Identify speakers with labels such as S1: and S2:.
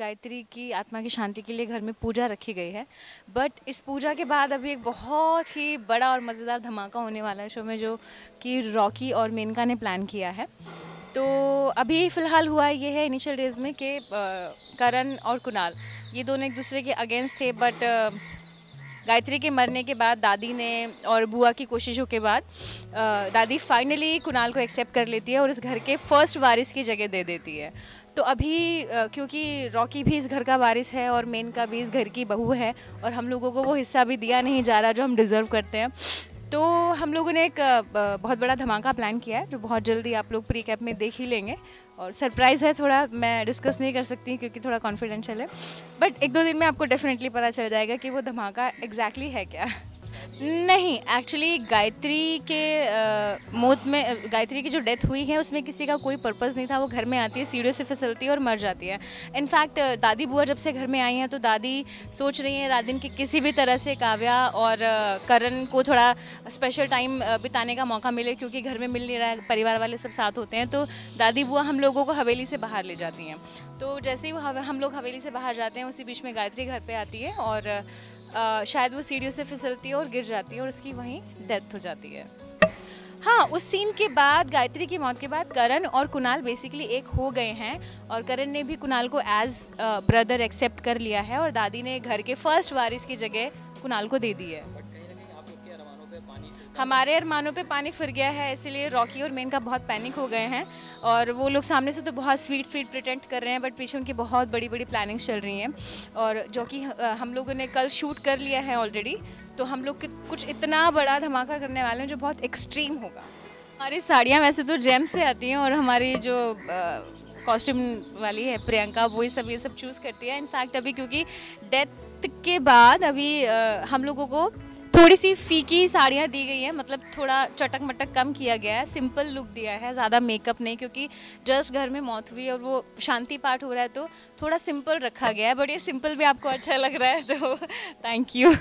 S1: गायत्री की, आत्मा की शांति के लिए घर में पूजा रखी गई है। बट इस पूजा के बाद अभी एक बहुत ही बड़ा और मज़ेदार धमाका होने वाला है शो में, जो कि रॉकी और मेनका ने प्लान किया है। तो अभी फ़िलहाल हुआ ये है इनिशियल डेज़ में कि करण और कुणाल, ये दोनों एक दूसरे के अगेंस्ट थे बट गायत्री के मरने के बाद दादी ने और बुआ की कोशिशों के बाद दादी फाइनली कुणाल को एक्सेप्ट कर लेती है और इस घर के फ़र्स्ट वारिस की जगह दे देती है। तो अभी क्योंकि रॉकी भी इस घर का वारिस है और मेन का भी इस घर की बहू है और हम लोगों को वो हिस्सा भी दिया नहीं जा रहा जो हम डिज़र्व करते हैं। तो हम लोगों ने एक बहुत बड़ा धमाका प्लान किया है, जो बहुत जल्दी आप लोग प्री कैप में देख ही लेंगे। और सरप्राइज़ है थोड़ा, मैं डिस्कस नहीं कर सकती क्योंकि थोड़ा कॉन्फिडेंशियल है। बट एक दो दिन में आपको डेफिनेटली पता चल जाएगा कि वो धमाका एग्जैक्टली exactly है क्या। नहीं एक्चुअली गायत्री के मौत में गायत्री की जो डेथ हुई है, उसमें किसी का कोई पर्पज़ नहीं था। वो घर में आती है, सीढ़ियों से फिसलती है और मर जाती है। इनफैक्ट दादी बुआ जब से घर में आई हैं तो दादी सोच रही हैं रात दिन की किसी भी तरह से काव्या और करण को थोड़ा स्पेशल टाइम बिताने का मौका मिले, क्योंकि घर में मिल नहीं रहा है, परिवार वाले सब साथ होते हैं तो दादी बुआ हम लोगों को हवेली से बाहर ले जाती हैं। तो जैसे ही हम लोग हवेली से बाहर जाते हैं, उसी बीच में गायत्री घर पर आती है और शायद वो सीढ़ियों से फिसलती है और गिर जाती है और उसकी वहीं डेथ हो जाती है। हाँ उस सीन के बाद, गायत्री की मौत के बाद करण और कुणाल बेसिकली एक हो गए हैं और करण ने भी कुणाल को एज ब्रदर एक्सेप्ट कर लिया है और दादी ने घर के फ़र्स्ट वारिस की जगह कुणाल को दे दी है। हमारे अरमानों पे पानी फिर गया है इसलिए रॉकी और मेन का बहुत पैनिक हो गए हैं और वो लोग सामने से तो बहुत स्वीट स्वीट प्रिटेंट कर रहे हैं बट पीछे उनकी बहुत बड़ी बड़ी प्लानिंग्स चल रही हैं और जो कि हम लोगों ने कल शूट कर लिया है ऑलरेडी तो हम लोग कुछ इतना बड़ा धमाका करने वाले हैं जो बहुत एक्सट्रीम होगा। हमारी साड़ियाँ वैसे तो जेम से आती हैं और हमारी जो कॉस्ट्यूम वाली है प्रियंका वो वही सब ये सब चूज़ करती है। इनफैक्ट अभी क्योंकि डेथ के बाद अभी आ, हम लोगों को थोड़ी सी फीकी साड़ियाँ दी गई हैं मतलब थोड़ा चटक मटक कम किया गया है, सिंपल लुक दिया है, ज़्यादा मेकअप नहीं, क्योंकि जस्ट घर में मौत हुई और वो शांति पाठ हो रहा है तो थोड़ा सिंपल रखा गया है, बट ये सिंपल भी आपको अच्छा लग रहा है तो थैंक यू